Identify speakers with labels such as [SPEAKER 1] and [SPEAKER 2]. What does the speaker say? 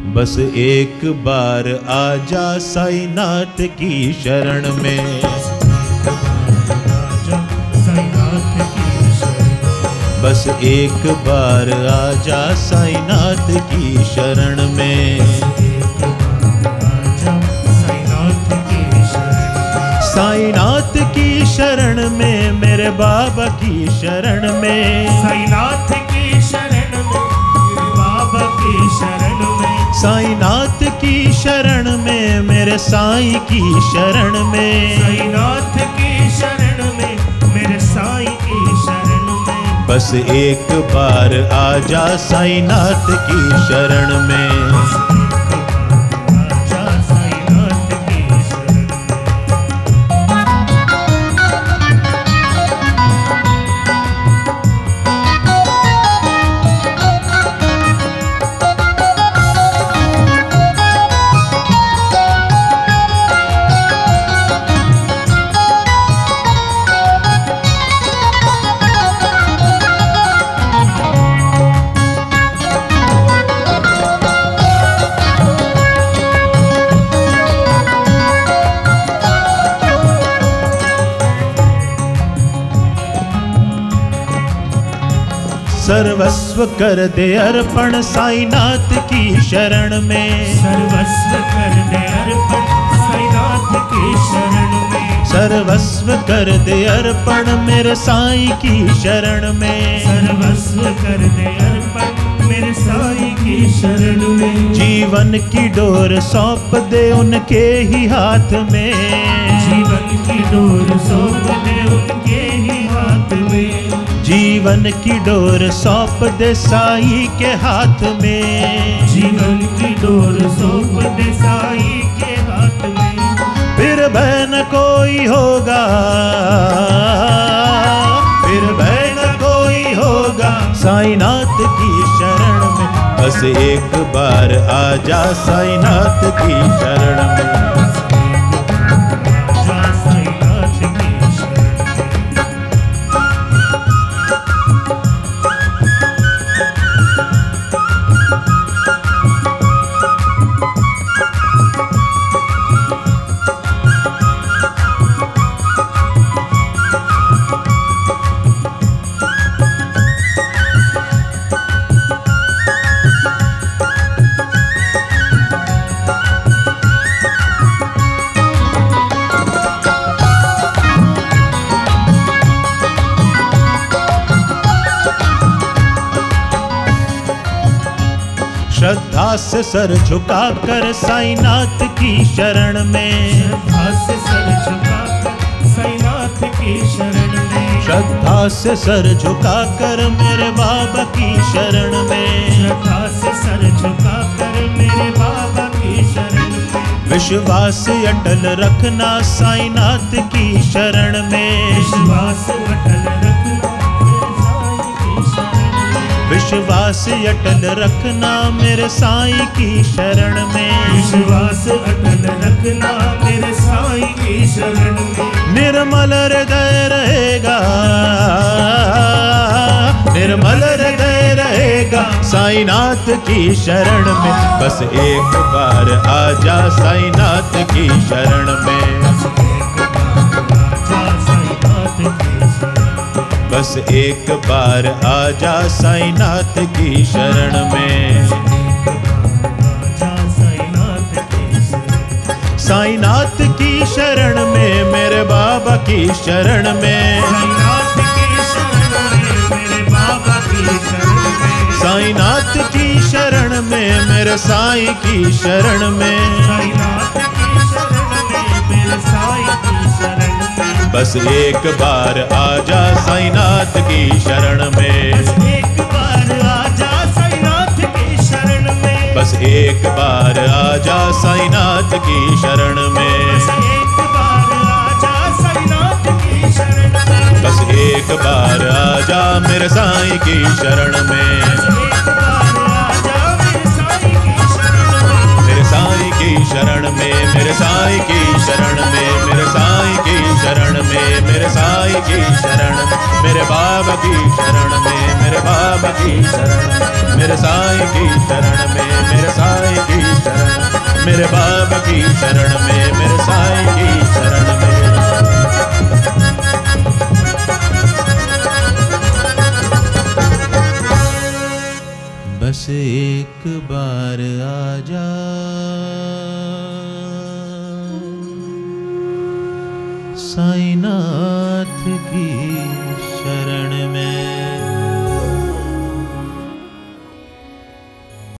[SPEAKER 1] बस एक बार आजा साईनाथ की शरण में। बस एक बार आजा साईनाथ की शरण में।
[SPEAKER 2] साईनाथ की शरण
[SPEAKER 1] साईनाथ की शरण में, मेरे बाबा की शरण में।
[SPEAKER 2] साईनाथ की शरण में, मेरे बाबा की शरण
[SPEAKER 1] साईनाथ की शरण में मेरे साई की शरण में।
[SPEAKER 2] साईनाथ की शरण में मेरे साई की शरण में।
[SPEAKER 1] बस एक बार आजा साईनाथ की शरण में। सर्वस्व कर दे अर्पण साईनाथ की शरण में।
[SPEAKER 2] सर्वस्व कर दे अर्पण साईनाथ की शरण में।
[SPEAKER 1] सर्वस्व कर दे अर्पण मेरे साई की शरण में।
[SPEAKER 2] सर्वस्व कर दे अर्पण मेरे साई की शरण में।
[SPEAKER 1] जीवन की डोर सौंप दे उनके ही हाथ में।
[SPEAKER 2] जीवन की डोर सौंप दे उनके
[SPEAKER 1] जीवन की डोर सौंप दे साई के हाथ में।
[SPEAKER 2] जीवन की डोर सौंप दे साईं के हाथ में।
[SPEAKER 1] फिर बहन कोई होगा फिर बहन कोई होगा। साईनाथ की शरण में बस एक बार आजा साईनाथ की शरण में। श्रद्धा से सर झुका कर साईनाथ की शरण में।
[SPEAKER 2] श्रद्धा से सर झुका साईनाथ की शरण में।
[SPEAKER 1] श्रद्धा से सर झुका कर मेरे बाबा की शरण में।
[SPEAKER 2] श्रद्धा से सर झुका कर मेरे बाबा की शरण में।
[SPEAKER 1] विश्वास अटल रखना साईनाथ की शरण में।
[SPEAKER 2] विश्वास अटल रखना
[SPEAKER 1] विश्वास अटल रखना मेरे साईं की शरण में।
[SPEAKER 2] विश्वास अटल रखना मेरे साईं की शरण में।
[SPEAKER 1] निर्मल हृदय रहेगा। निर्मल हृदय रहेगा साईनाथ की शरण में। बस एक बार आजा साईनाथ की शरण बस एक बार की शरण में
[SPEAKER 2] साईनाथ की शरण में
[SPEAKER 1] साईनाथ की शरण में मेरे बाबा की शरण में।
[SPEAKER 2] साईनाथ की शरण में, मेरे बाबा की शरण में।
[SPEAKER 1] साईनाथ की शरण में, मेरे साईं की शरण में। बस एक बार आजा साईनाथ की शरण में।
[SPEAKER 2] बस एक बार आजा साईनाथ की शरण में।
[SPEAKER 1] बस एक बार आजा साईनाथ की शरण में।
[SPEAKER 2] बस एक बार आजा साईनाथ की शरण में।
[SPEAKER 1] बस एक बार आजा मेरे साईं की शरण में।
[SPEAKER 2] मेरे साईं की शरण में
[SPEAKER 1] मेरे साईं की शरण में साई की शरण। मेरे बाबा की शरण में, मेरे बाबा की शरण। मेरे साई की शरण में, मेरे साई की शरण। मेरे बाबा की शरण में, मेरे साई की शरण में। बस एक बार आ जा साईनाथ की शरण में।